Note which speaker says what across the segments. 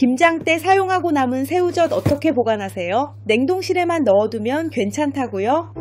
Speaker 1: 김장 때 사용하고 남은 새우젓 어떻게 보관하세요? 냉동실에만 넣어두면 괜찮다고요?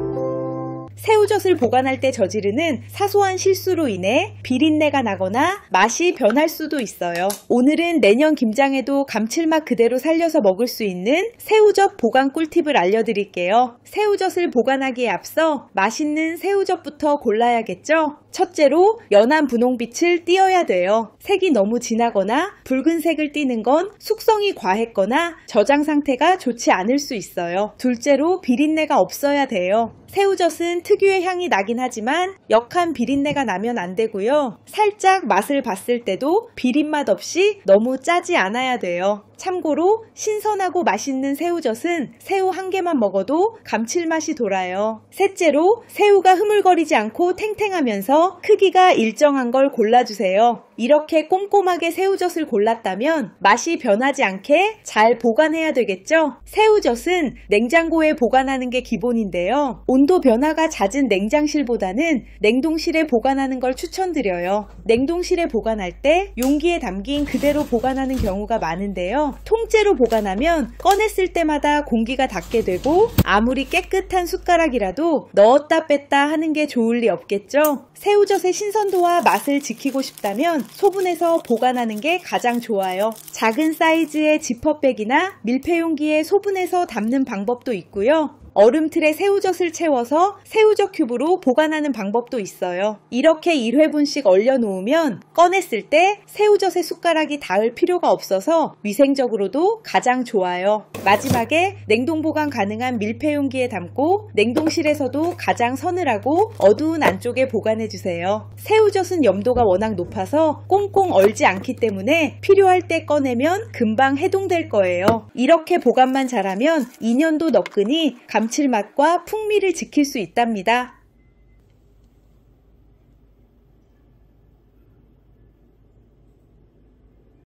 Speaker 1: 새우젓을 보관할 때 저지르는 사소한 실수로 인해 비린내가 나거나 맛이 변할 수도 있어요. 오늘은 내년 김장에도 감칠맛 그대로 살려서 먹을 수 있는 새우젓 보관 꿀팁을 알려드릴게요. 새우젓을 보관하기에 앞서 맛있는 새우젓부터 골라야겠죠? 첫째로 연한 분홍빛을 띄어야 돼요. 색이 너무 진하거나 붉은색을 띠는 건 숙성이 과했거나 저장 상태가 좋지 않을 수 있어요. 둘째로 비린내가 없어야 돼요. 새우젓은 특유의 향이 나긴 하지만 역한 비린내가 나면 안 되고요. 살짝 맛을 봤을 때도 비린맛 없이 너무 짜지 않아야 돼요. 참고로 신선하고 맛있는 새우젓은 새우 한 개만 먹어도 감칠맛이 돌아요. 셋째로 새우가 흐물거리지 않고 탱탱하면서 크기가 일정한 걸 골라주세요. 이렇게 꼼꼼하게 새우젓을 골랐다면 맛이 변하지 않게 잘 보관해야 되겠죠? 새우젓은 냉장고에 보관하는 게 기본인데요. 온도 변화가 잦은 냉장실보다는 냉동실에 보관하는 걸 추천드려요. 냉동실에 보관할 때 용기에 담긴 그대로 보관하는 경우가 많은데요. 통째로 보관하면 꺼냈을 때마다 공기가 닿게 되고 아무리 깨끗한 숟가락이라도 넣었다 뺐다 하는 게 좋을 리 없겠죠? 새우젓의 신선도와 맛을 지키고 싶다면 소분해서 보관하는 게 가장 좋아요. 작은 사이즈의 지퍼백이나 밀폐용기에 소분해서 담는 방법도 있고요. 얼음틀에 새우젓을 채워서 새우젓 큐브로 보관하는 방법도 있어요. 이렇게 1회분씩 얼려놓으면 꺼냈을 때 새우젓에 숟가락이 닿을 필요가 없어서 위생적으로도 가장 좋아요. 마지막에 냉동 보관 가능한 밀폐용기에 담고 냉동실에서도 가장 서늘하고 어두운 안쪽에 보관해주세요. 새우젓은 염도가 워낙 높아서 꽁꽁 얼지 않기 때문에 필요할 때 꺼내면 금방 해동될 거예요. 이렇게 보관만 잘하면 2년도 너끈히 감 감칠맛과 풍미를 지킬 수 있답니다.